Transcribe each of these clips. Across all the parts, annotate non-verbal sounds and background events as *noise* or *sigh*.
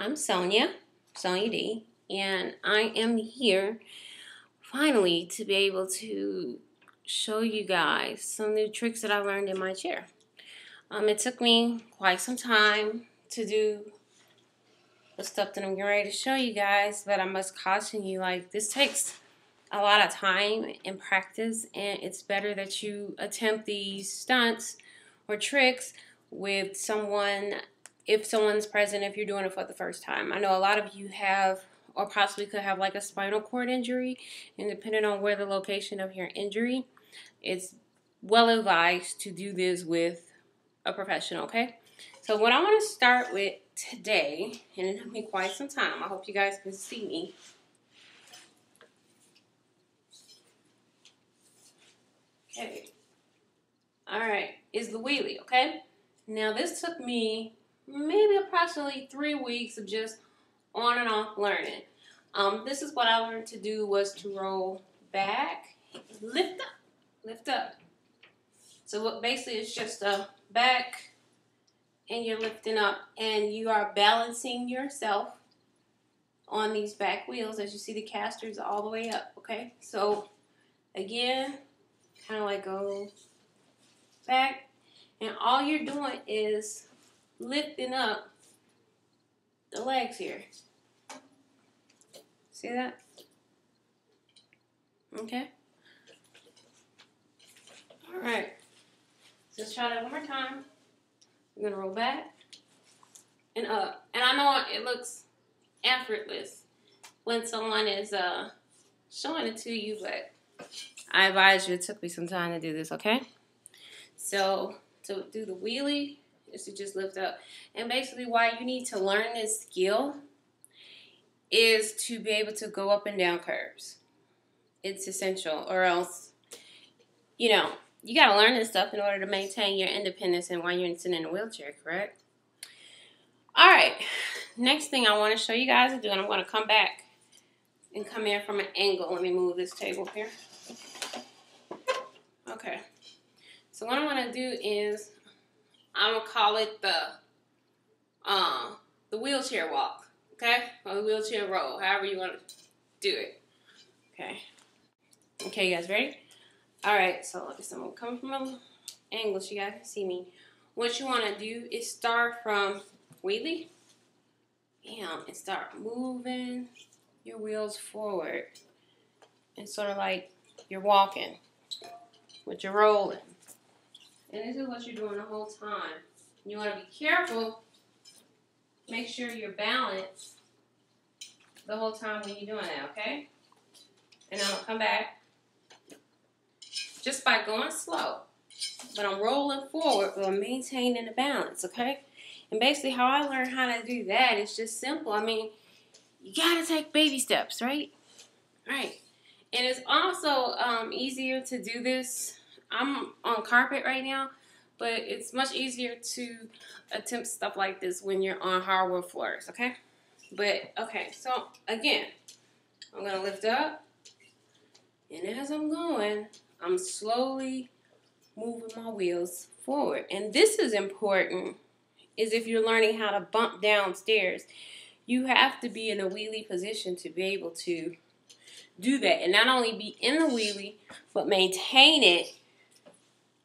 I'm Sonia, Sonia D, and I am here finally to be able to show you guys some new tricks that I learned in my chair. Um, it took me quite some time to do the stuff that I'm getting ready to show you guys, but I must caution you, like, this takes a lot of time and practice, and it's better that you attempt these stunts or tricks with someone if someone's present if you're doing it for the first time. I know a lot of you have or possibly could have like a spinal cord injury and depending on where the location of your injury, it's well advised to do this with a professional, okay? So what I want to start with today, and it took me quite some time, I hope you guys can see me. Okay. All right, is the wheelie, okay? Now this took me maybe approximately three weeks of just on and off learning. Um, this is what I learned to do was to roll back, lift up, lift up. So what basically it's just a back and you're lifting up and you are balancing yourself on these back wheels as you see the casters all the way up, okay? So again, kind of like go back and all you're doing is lifting up the legs here. See that? Okay. All right. Let's try that one more time. We're gonna roll back and up. And I know it looks effortless when someone is uh, showing it to you, but I advise you it took me some time to do this, okay? So to do the wheelie, is to just lift up. And basically why you need to learn this skill is to be able to go up and down curves. It's essential or else, you know, you got to learn this stuff in order to maintain your independence and while you're sitting in a wheelchair, correct? All right, next thing I want to show you guys to do, and I'm going to come back and come in from an angle. Let me move this table here. Okay, so what I want to do is I'm gonna call it the um the wheelchair walk, okay, or the wheelchair roll, however you want to do it. Okay. Okay, you guys ready? All right. So I'm gonna come from an angle so you guys can see me. What you want to do is start from wheelie, and start moving your wheels forward, and sort of like you're walking, but you're rolling. And this is what you're doing the whole time. You want to be careful. Make sure you're balanced the whole time when you're doing that, okay? And I'm going to come back just by going slow. But I'm rolling forward, I'm maintaining the balance, okay? And basically how I learned how to do that is just simple. I mean, you got to take baby steps, right? Right. And it's also um, easier to do this I'm on carpet right now, but it's much easier to attempt stuff like this when you're on hardwood floors, okay? But, okay, so again, I'm going to lift up, and as I'm going, I'm slowly moving my wheels forward. And this is important, is if you're learning how to bump downstairs, you have to be in a wheelie position to be able to do that. And not only be in the wheelie, but maintain it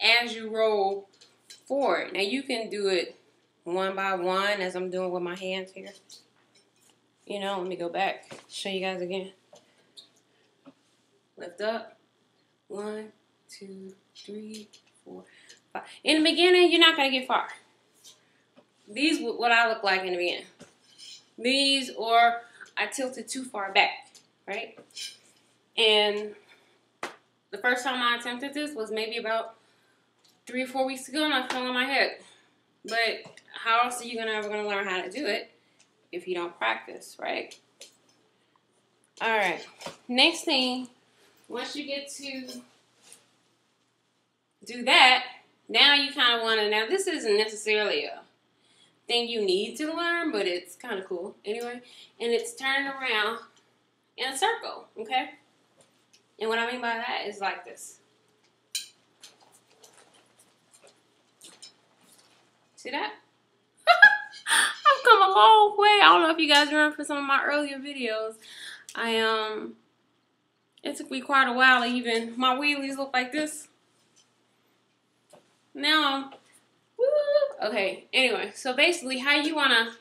as you roll forward. Now you can do it one by one as I'm doing with my hands here. You know, let me go back, show you guys again. Lift up. One, two, three, four, five. In the beginning, you're not going to get far. These what I look like in the beginning. These or I tilted too far back, right? And the first time I attempted this was maybe about three or four weeks ago and I fell on my head. But how else are you gonna ever gonna learn how to do it if you don't practice, right? All right. Next thing, once you get to do that, now you kind of want to. Now this isn't necessarily a thing you need to learn, but it's kind of cool anyway. And it's turning around in a circle, okay? And what I mean by that is like this. See that? I've come a long way. I don't know if you guys remember some of my earlier videos. I um it took me quite a while to even my wheelies look like this. Now woo, okay, anyway, so basically how you wanna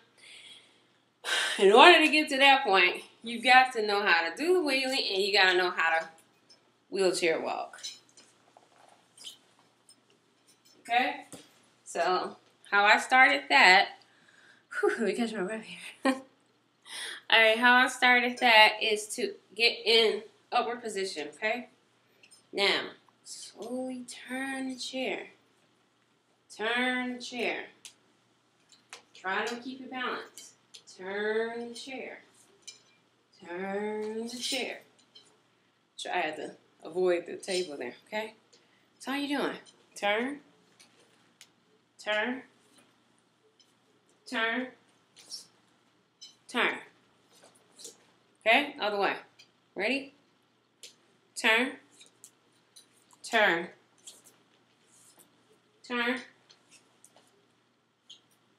*sighs* in order to get to that point, you got to know how to do the wheelie and you gotta know how to wheelchair walk. Okay? So how I started that Whew, let me catch my breath here. *laughs* Alright, how I started that is to get in upward position, okay? Now, slowly turn the chair. Turn the chair. Try to keep it balanced. Turn the chair. Turn the chair. Try to avoid the table there, okay? So how you doing? Turn. Turn. Turn. Turn. Okay, other way. Ready? Turn. Turn. Turn.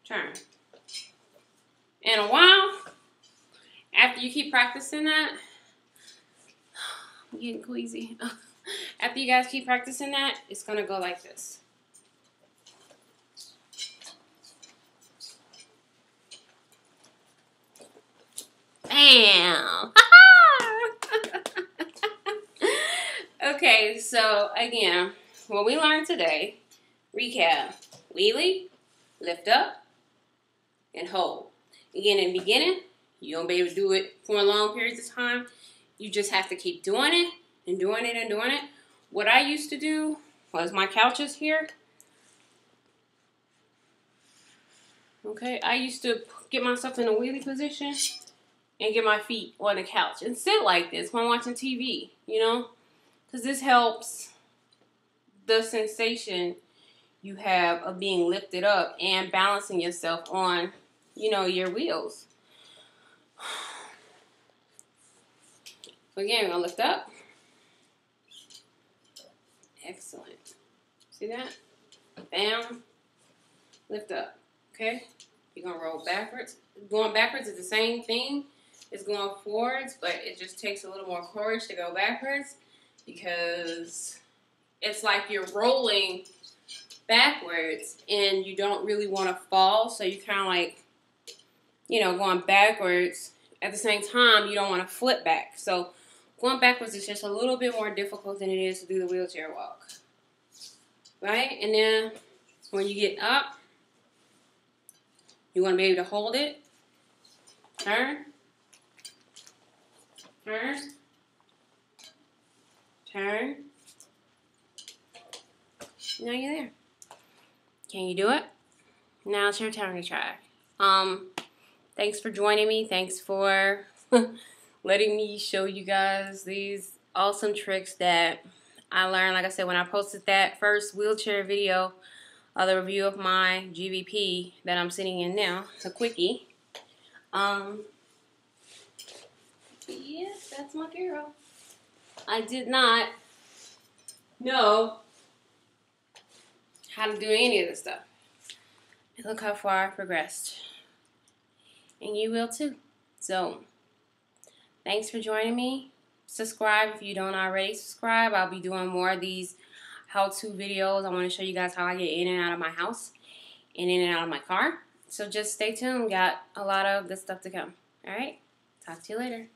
Turn. In a while, after you keep practicing that, *sighs* I'm getting queasy. *laughs* after you guys keep practicing that, it's to go like this. Bam! *laughs* okay, so again, what we learned today, recap, wheelie, lift up, and hold. Again, in the beginning, you won't be able to do it for a long periods of time. You just have to keep doing it and doing it and doing it. What I used to do was my couches here. Okay, I used to get myself in a wheelie position and get my feet on the couch and sit like this when watching TV, you know? Because this helps the sensation you have of being lifted up and balancing yourself on, you know, your wheels. So again, we're to lift up. Excellent. See that? Bam. Lift up. Okay? You're to roll backwards. Going backwards is the same thing is going forwards, but it just takes a little more courage to go backwards because it's like you're rolling backwards and you don't really want to fall, so you kind of like, you know, going backwards. At the same time, you don't want to flip back. So going backwards is just a little bit more difficult than it is to do the wheelchair walk. Right? And then when you get up, you want to be able to hold it, turn, Turn. Turn. Now you're there. Can you do it? Now it's your turn to try. Um, thanks for joining me. Thanks for *laughs* letting me show you guys these awesome tricks that I learned. Like I said, when I posted that first wheelchair video of the review of my GVP that I'm sitting in now, a quickie. Um, Yes, that's my girl. I did not know how to do any of this stuff. And look how far I progressed. And you will too. So, thanks for joining me. Subscribe if you don't already subscribe. I'll be doing more of these how-to videos. I want to show you guys how I get in and out of my house and in and out of my car. So just stay tuned. Got a lot of good stuff to come. All right. Talk to you later.